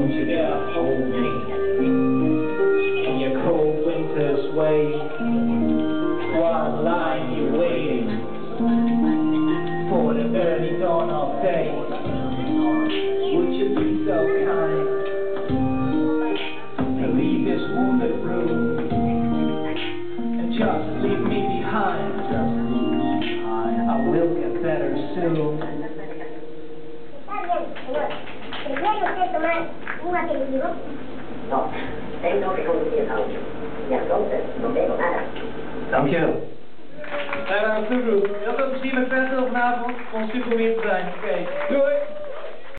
You dare hold me In your cold winter's way while I'm lying here waiting for the early dawn of day. Would you be so kind to leave this wounded room and just leave me behind? I will get better soon. televisivo? No, tengo que conducir Ja, klopt. entonces no tengo nada. Dankjewel. Wij waren een Ja, veel plezier met Petter vanavond. Vond super weer te zijn. Oké, okay. doei!